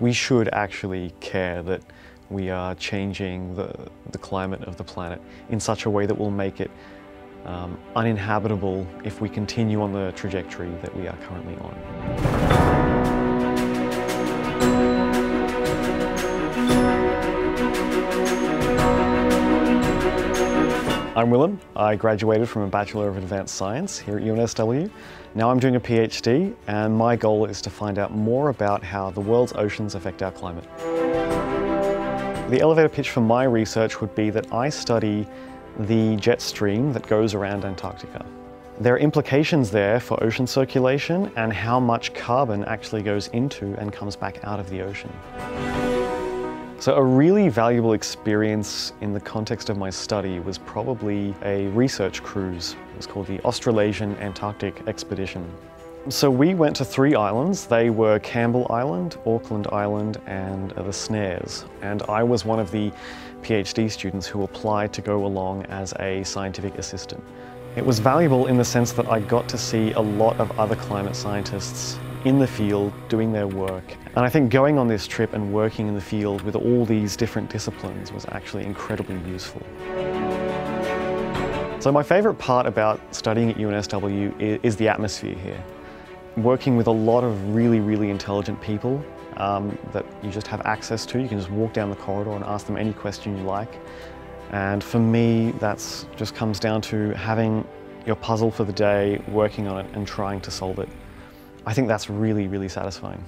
We should actually care that we are changing the, the climate of the planet in such a way that will make it um, uninhabitable if we continue on the trajectory that we are currently on. I'm Willem. I graduated from a Bachelor of Advanced Science here at UNSW. Now I'm doing a PhD and my goal is to find out more about how the world's oceans affect our climate. The elevator pitch for my research would be that I study the jet stream that goes around Antarctica. There are implications there for ocean circulation and how much carbon actually goes into and comes back out of the ocean. So a really valuable experience in the context of my study was probably a research cruise. It was called the Australasian Antarctic Expedition. So we went to three islands. They were Campbell Island, Auckland Island, and the Snares. And I was one of the PhD students who applied to go along as a scientific assistant. It was valuable in the sense that I got to see a lot of other climate scientists in the field doing their work. And I think going on this trip and working in the field with all these different disciplines was actually incredibly useful. So my favourite part about studying at UNSW is the atmosphere here. Working with a lot of really, really intelligent people um, that you just have access to. You can just walk down the corridor and ask them any question you like. And for me, that just comes down to having your puzzle for the day, working on it and trying to solve it. I think that's really, really satisfying.